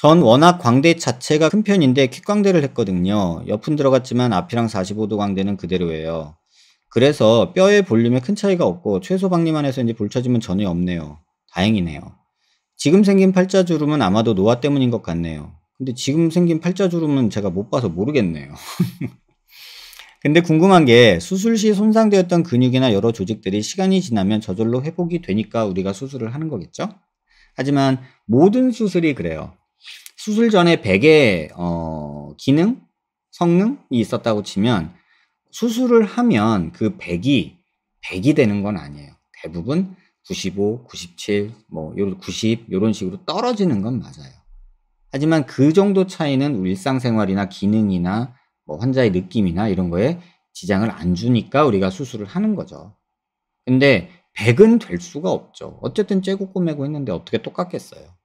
전 워낙 광대 자체가 큰 편인데 킥광대를 했거든요. 옆은 들어갔지만 앞이랑 45도 광대는 그대로예요. 그래서 뼈의 볼륨에 큰 차이가 없고 최소 박리만 해서 이제 볼처짐은 전혀 없네요. 다행이네요. 지금 생긴 팔자주름은 아마도 노화 때문인 것 같네요. 근데 지금 생긴 팔자주름은 제가 못 봐서 모르겠네요. 근데 궁금한 게 수술 시 손상되었던 근육이나 여러 조직들이 시간이 지나면 저절로 회복이 되니까 우리가 수술을 하는 거겠죠? 하지만 모든 수술이 그래요. 수술 전에 100의 어, 기능, 성능이 있었다고 치면 수술을 하면 그 100이 100이 되는 건 아니에요. 대부분 95, 97, 뭐90 이런 식으로 떨어지는 건 맞아요. 하지만 그 정도 차이는 일상생활이나 기능이나 뭐 환자의 느낌이나 이런 거에 지장을 안 주니까 우리가 수술을 하는 거죠. 근데 100은 될 수가 없죠. 어쨌든 째고 꼬매고 했는데 어떻게 똑같겠어요.